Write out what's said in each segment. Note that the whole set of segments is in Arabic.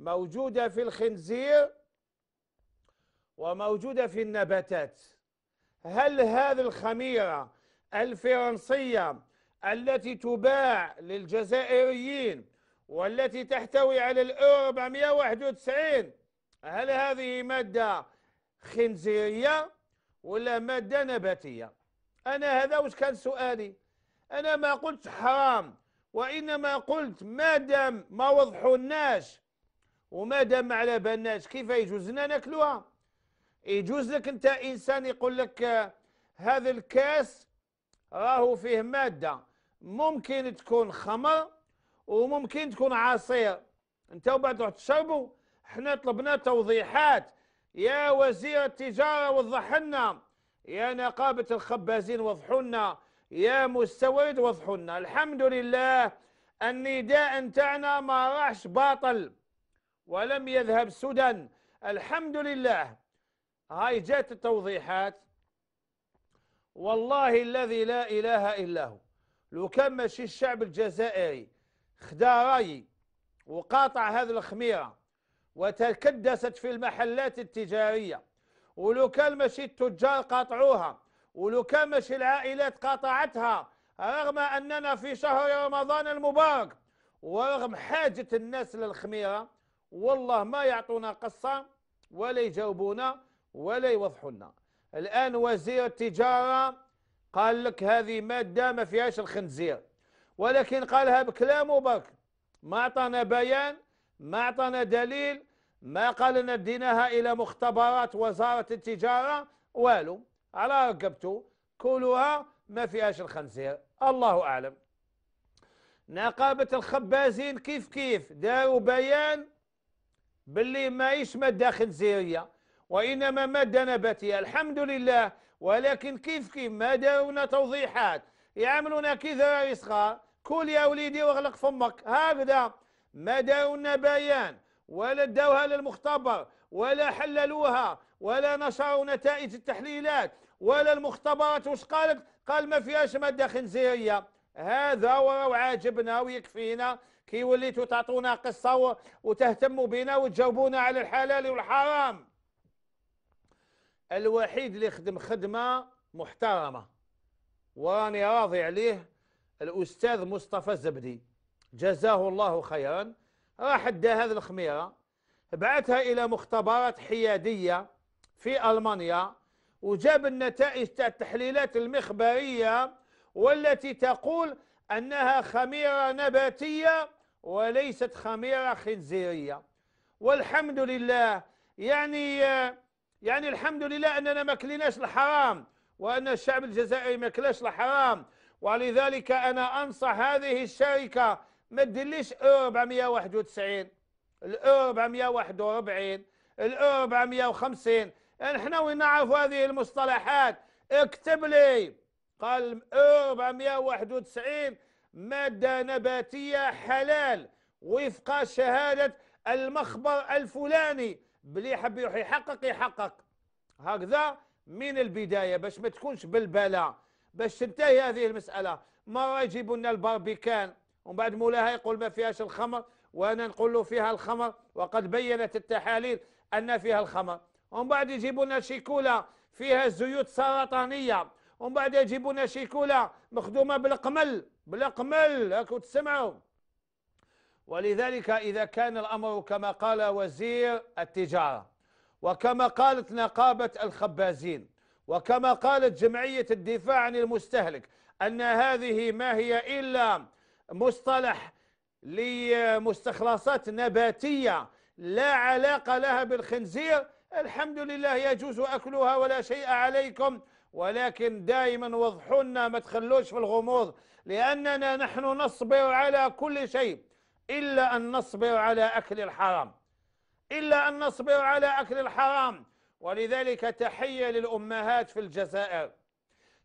موجودة في الخنزير وموجودة في النباتات. هل هذه الخميرة الفرنسية التي تباع للجزائريين والتي تحتوي على الأورو 491 هل هذه مادة خنزيرية ولا مادة نباتية؟ أنا هذا وش كان سؤالي؟ أنا ما قلت حرام وإنما قلت ما دام ما وضحوناش وما دام على بالناش كيف يجوز؟ لنا ناكلوها. يجوز لك انت انسان يقول لك هذا الكاس راهو فيه مادة. ممكن تكون خمر وممكن تكون عصير. انت وبعد تروح تشربوا إحنا طلبنا توضيحات. يا وزير التجارة وضح لنا. يا نقابة الخبازين وضحوا لنا. يا مستورد وضحوا لنا. الحمد لله النداء نتاعنا ما راحش باطل. ولم يذهب سدى. الحمد لله. هاي جات التوضيحات. والله الذي لا إله إلا هو. لو كان ماشي الشعب الجزائري خدا راي وقاطع هذه الخميرة وتكدست في المحلات التجارية ولو كان ماشي التجار قاطعوها ولو كان ماشي العائلات قاطعتها رغم أننا في شهر رمضان المبارك ورغم حاجة الناس للخميرة والله ما يعطونا قصة ولا يجاوبونا ولا يوضحونا. الآن وزير التجارة قال لك هذه مادة ما فيهاش الخنزير. ولكن قالها بكلامه برك ما أعطانا بيان ما أعطانا دليل ما قال لنا ديناها إلى مختبرات وزارة التجارة. والو على رقبته. كلها ما فيهاش الخنزير. الله أعلم. نقابة الخبازين كيف كيف؟ داروا بيان باللي ماهيش مادة خنزيرية وإنما مادة نباتية الحمد لله. ولكن كيف كيف؟ ما دارونا توضيحات. يعملونا كي ذراري صغار كل يا وليدي واغلق فمك. هكذا. ما دارونا بيان. ولا داوها للمختبر. ولا حللوها. ولا نشروا نتائج التحليلات. ولا المختبرات. وش قالت؟ قال ما فيهاش مادة خنزيرية هذا وراه عاجبنا ويكفينا. كي وليتوا تعطونا قصة وتهتموا بنا وتجاوبونا على الحلال والحرام. الوحيد اللي خدم خدمة محترمة. وراني راضي عليه الأستاذ مصطفى الزبدي. جزاه الله خيرا. راح ادى هذه الخميرة. بعثها إلى مختبرات حيادية في ألمانيا. وجاب النتائج تاع التحليلات المخبرية والتي تقول أنها خميرة نباتية وليست خميرة خنزيرية. والحمد لله يعني يعني الحمد لله أننا ما كليناش الحرام وأن الشعب الجزائري ما كلاش الحرام. ولذلك أنا أنصح هذه الشركة ما تدليش اورو 491 الاورو 441 الاورو 450 إحنا وين نعرف هذه المصطلحات؟ اكتب لي. قال اورو 491 مادة نباتية حلال وفق شهادة المخبر الفلاني بلي يحب يروح يحقق يحقق. هكذا من البداية باش ما تكونش بالبلاء. باش تنتهي هذه المسألة مرة يجيبوا لنا الباربيكان ومن بعد مولاها يقول ما فيهاش الخمر وأنا نقول له فيها الخمر وقد بينت التحاليل أن فيها الخمر. ومن بعد يجيبوا لنا شيكولا فيها زيوت سرطانية. ومن بعد يجيبوا لنا شيكولا مخدومة بالقمل بالقمل هاكو تسمعوا. ولذلك إذا كان الأمر كما قال وزير التجارة وكما قالت نقابة الخبازين وكما قالت جمعية الدفاع عن المستهلك أن هذه ما هي إلا مصطلح لمستخلصات نباتية لا علاقة لها بالخنزير الحمد لله يجوز أكلها ولا شيء عليكم. ولكن دائما وضحونا ما تخلوش في الغموض لأننا نحن نصبر على كل شيء إلا أن نصبر على أكل الحرام. إلا أن نصبر على أكل الحرام. ولذلك تحية للأمهات في الجزائر.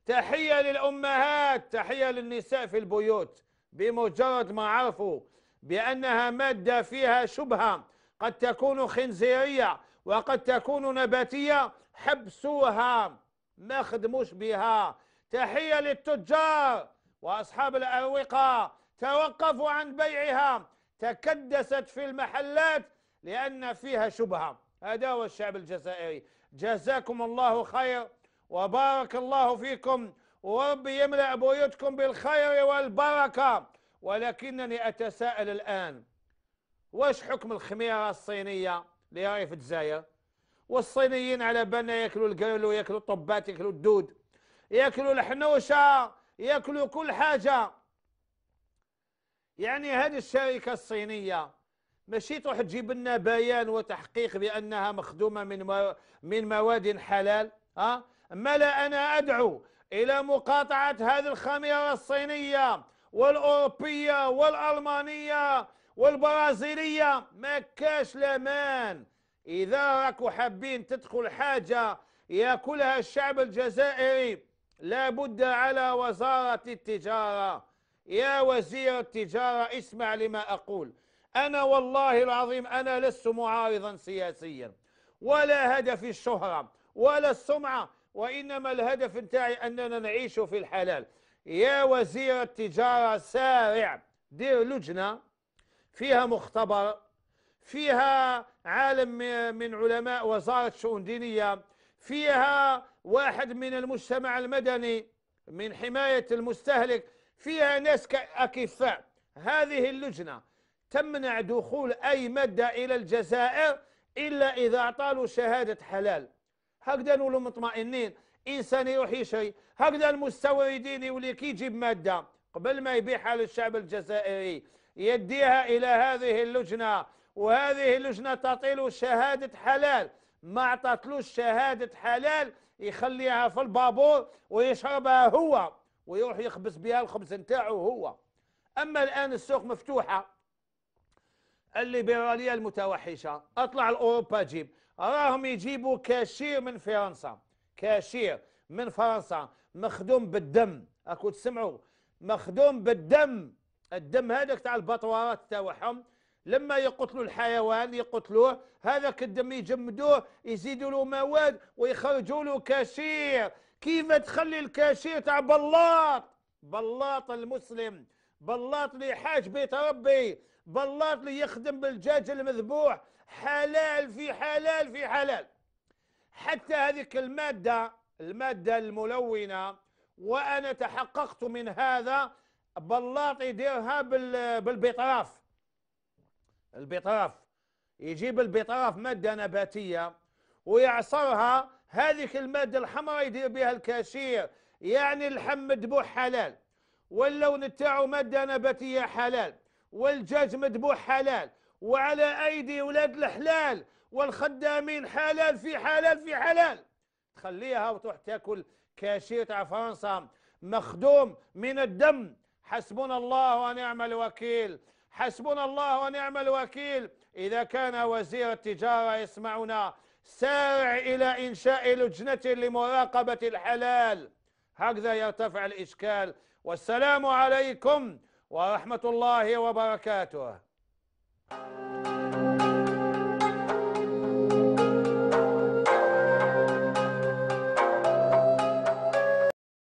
تحية للأمهات تحية للنساء في البيوت. بمجرد ما عرفوا بأنها مادة فيها شبهة قد تكون خنزيرية وقد تكون نباتية حبسوها. ما خدموش بها. تحية للتجار وأصحاب الأروقة توقفوا عن بيعها. تكدست في المحلات لأن فيها شبهة. هذا هو الشعب الجزائري. جزاكم الله خير وبارك الله فيكم. وربي يملأ بيوتكم بالخير والبركة. ولكنني أتساءل الآن. واش حكم الخميرة الصينية اللي الجزائر؟ والصينيين على بالنا ياكلوا القرل وياكلوا الطبات ياكلوا الدود ياكلوا الحنوشة ياكلوا كل حاجة. يعني هذه الشركة الصينية ماشي تروح تجيب لنا بيان وتحقيق بأنها مخدومة من من مواد حلال ها؟ ما لا أنا أدعو إلى مقاطعة هذه الخميرة الصينية والأوروبية والألمانية والبرازيلية. ما كاش لامان إذا راكو حابين تدخل حاجة يأكلها الشعب الجزائري لابد على وزارة التجارة. يا وزير التجارة اسمع لما أقول. أنا والله العظيم أنا لست معارضا سياسيا ولا هدف الشهرة ولا السمعة وإنما الهدف نتاعي أننا نعيش في الحلال. يا وزير التجارة سارع. دير لجنة فيها مختبر. فيها عالم من علماء وزارة شؤون دينية فيها واحد من المجتمع المدني من حماية المستهلك فيها ناس أكفاء هذه اللجنة تمنع دخول أي مادة إلى الجزائر إلا إذا أعطاه شهادة حلال. هكذا نقولوا مطمئنين. إنسان يروح يشري. هكذا المستوردين يولي كي يجيب مادة قبل ما يبيعها للشعب الجزائري يديها إلى هذه اللجنة. وهذه اللجنة تعطي شهادة حلال. ما أعطتلوش شهادة حلال يخليها في البابور ويشربها هو ويروح يخبز بها الخبز نتاعو هو. أما الآن السوق مفتوحة. الليبرالية المتوحشة. أطلع الأوروبا جيب. راهم يجيبوا كاشير من فرنسا. كاشير من فرنسا. مخدوم بالدم. أكو تسمعوا. مخدوم بالدم. الدم هذاك تاع البطوارات تاعهم. لما يقتلوا الحيوان يقتلوه هذاك الدم يجمدوه يزيدوا له مواد ويخرجوا له كاشير. كيف تخلي الكاشير تاع بلاط؟ بلاط المسلم بلاط اللي حاج بيت ربي بلاط اللي يخدم بالدجاج المذبوح. حلال في حلال في حلال. حتى هذيك المادة المادة الملونة وأنا تحققت من هذا بلاط يديرها بالبطراف. البطراف يجيب البطراف مادة نباتية ويعصرها. هذيك المادة الحمراء يدير بها الكاشير. يعني اللحم مذبوح حلال. واللون تاعو مادة نباتية حلال. والدجاج مذبوح حلال. وعلى أيدي ولاد الحلال. والخدامين حلال في حلال في حلال. تخليها وتروح تاكل كاشير تاع فرنسا. مخدوم من الدم. حسبنا الله ونعم الوكيل. حسبنا الله ونعم الوكيل. إذا كان وزير التجارة يسمعنا سارع إلى إنشاء لجنة لمراقبة الحلال. هكذا يرتفع الإشكال. والسلام عليكم ورحمة الله وبركاته.